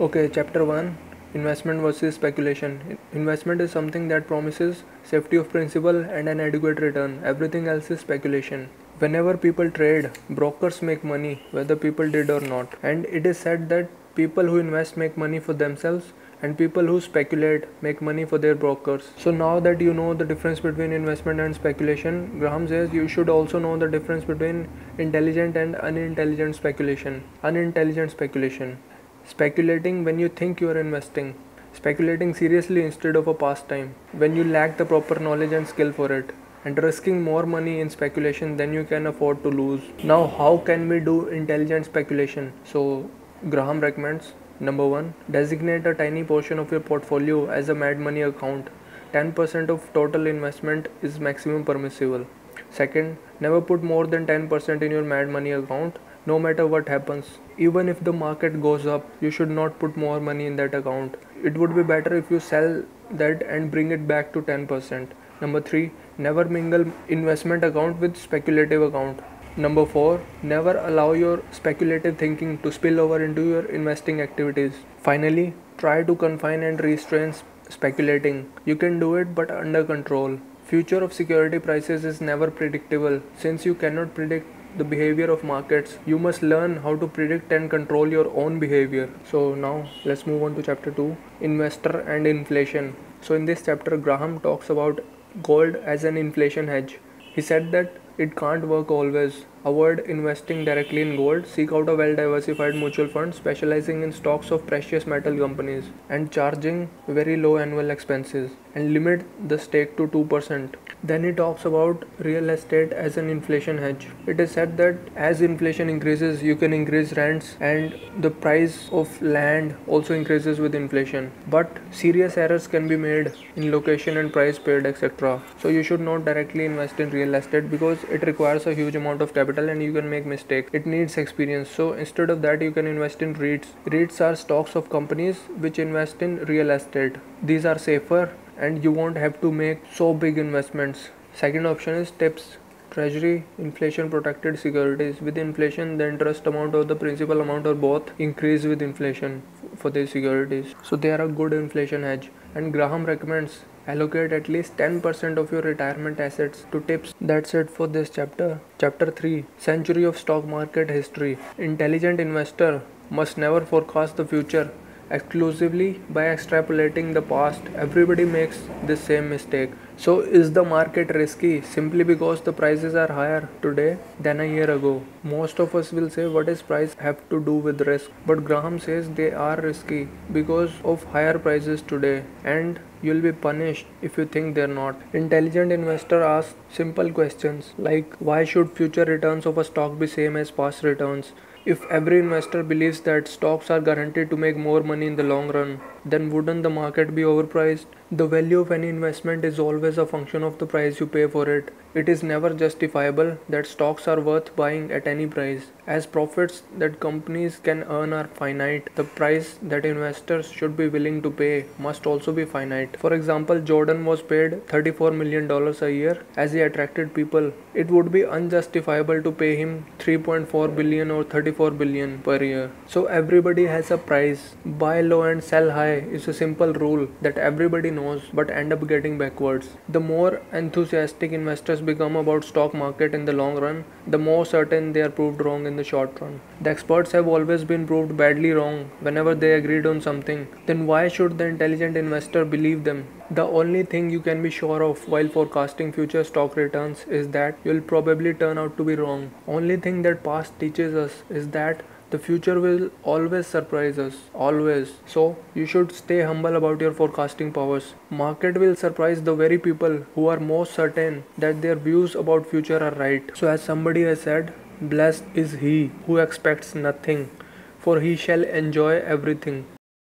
Okay, chapter 1 Investment versus speculation. Investment is something that promises safety of principal and an adequate return. Everything else is speculation. Whenever people trade, brokers make money, whether people did or not. And it is said that people who invest make money for themselves and people who speculate make money for their brokers. So now that you know the difference between investment and speculation, Graham says you should also know the difference between intelligent and unintelligent speculation. Unintelligent speculation. Speculating when you think you are investing. Speculating seriously instead of a pastime. When you lack the proper knowledge and skill for it and risking more money in speculation than you can afford to lose. Now, how can we do intelligent speculation? So, Graham recommends number one, designate a tiny portion of your portfolio as a mad money account. 10% of total investment is maximum permissible. Second, never put more than 10% in your mad money account no matter what happens. Even if the market goes up, you should not put more money in that account. It would be better if you sell that and bring it back to 10%. Number 3, never mingle investment account with speculative account. Number 4, never allow your speculative thinking to spill over into your investing activities. Finally, try to confine and restrain speculating. You can do it but under control. Future of security prices is never predictable since you cannot predict the behavior of markets. You must learn how to predict and control your own behavior. So now let's move on to chapter 2 investor and inflation. So in this chapter graham talks about gold as an inflation hedge. He said that it can't work always avoid investing directly in gold seek out a well diversified mutual fund specializing in stocks of precious metal companies and charging very low annual expenses and limit the stake to 2% then he talks about real estate as an inflation hedge. It is said that as inflation increases, you can increase rents and the price of land also increases with inflation. But serious errors can be made in location and price paid, etc. So you should not directly invest in real estate because it requires a huge amount of capital and you can make mistakes. It needs experience. So instead of that, you can invest in REITs. REITs are stocks of companies which invest in real estate. These are safer and you won't have to make so big investments second option is tips treasury inflation protected securities with inflation the interest amount or the principal amount or both increase with inflation for these securities. So they are a good inflation hedge. And graham recommends allocate at least 10% of your retirement assets to tips. That's it for this chapter. Chapter 3 century of stock market history. Intelligent investor must never forecast the future exclusively by extrapolating the past. Everybody makes the same mistake. So, is the market risky simply because the prices are higher today than a year ago? Most of us will say, What does price have to do with risk? But Graham says they are risky because of higher prices today, and you'll be punished if you think they're not. Intelligent investor asks simple questions like why should future returns of a stock be same as past returns? If every investor believes that stocks are guaranteed to make more money in the long run, then wouldn't the market be overpriced? The value of any investment is always a function of the price you pay for it. It is never justifiable that stocks are worth buying at any price. As profits that companies can earn are finite, the price that investors should be willing to pay must also be finite. For example, Jordan was paid $34 million a year as he attracted people. It would be unjustifiable to pay him 3.4 billion or 34 billion per year. So everybody has a price. Buy low and sell high is a simple rule that everybody knows but end up getting backwards. The more enthusiastic investors become about stock market in the long run, the more certain they are proved wrong in the short run. The experts have always been proved badly wrong whenever they agreed on something. Then why should the intelligent investor believe them? The only thing you can be sure of while forecasting future stock returns is that you'll probably turn out to be wrong. Only thing that past teaches us is that the future will always surprise us. Always. So you should stay humble about your forecasting powers. Market will surprise the very people who are most certain that their views about future are right. So as somebody has said blessed is he who expects nothing for he shall enjoy everything